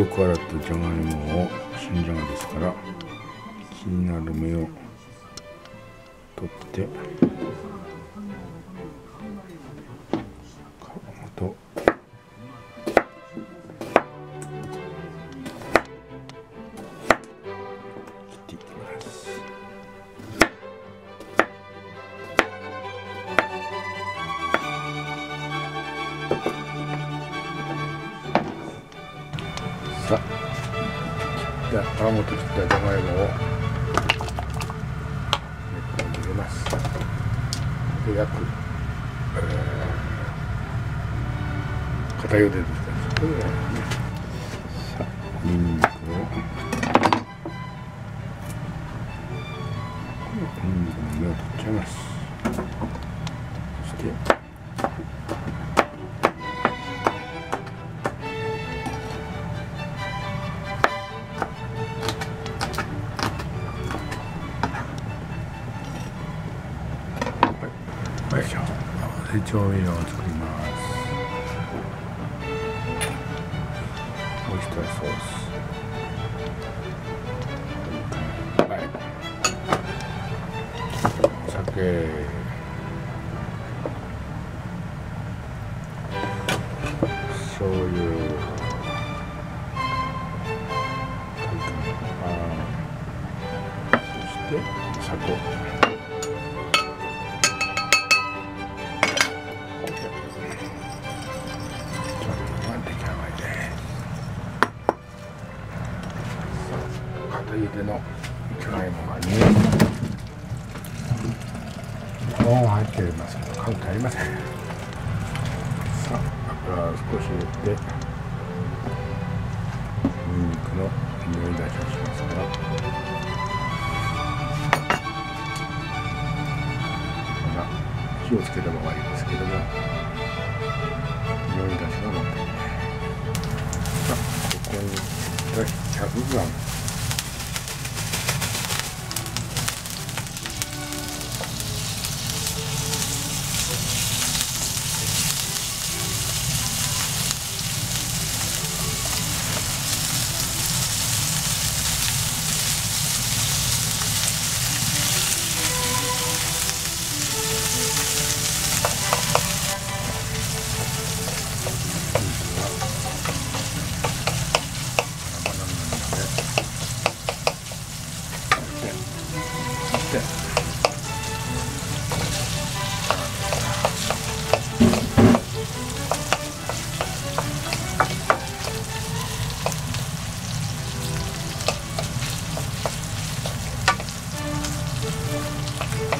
よく洗ったじゃがいもを新じゃがですから気になる芽を取ってさ。あじゃあ皮ごと切ったじゃがいもを熱湯に入れます。で約、えー、片茹でですから10分ぐらいでね。さあにんにくを。にんにくの芽を取っちゃいます。そしてせ調味料を作ります。オイスターソースはい。酒醤油あそして砂糖片茹でのじゃがいもが2皮が入っていますけど関係ありませんさあ油を少し入れてにんにくの匂い出しをしますからまだ火をつければ終わりですけども匂い出しが持っているさあここに 100g さ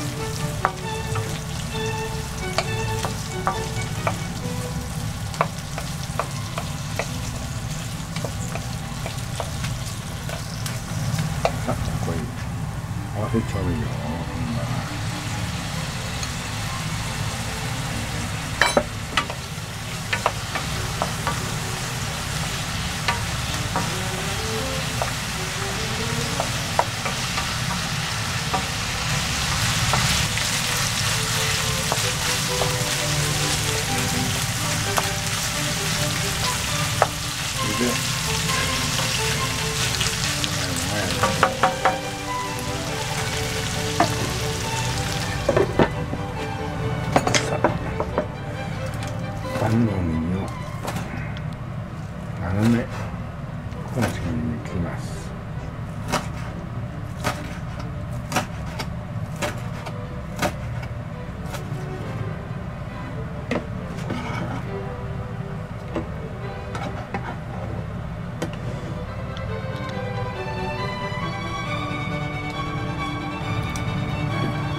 あここに合わ斜めこの次に抜きます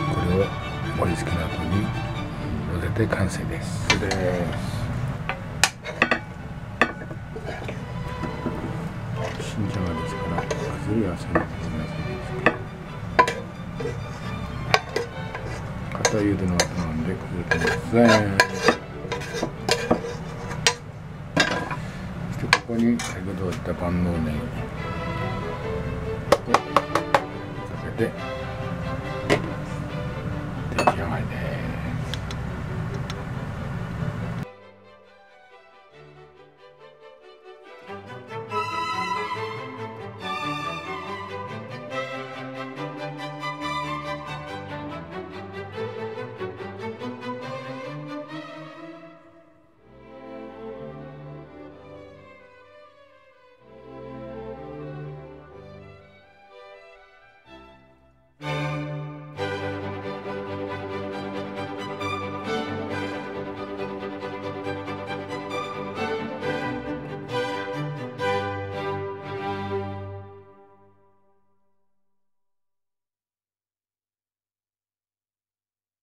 これを盛り付けの後に乗せて完成です。から崩れはせなくてな片茹での後なんで崩れてませんそしてここに先ほど言った万能ネギでかけて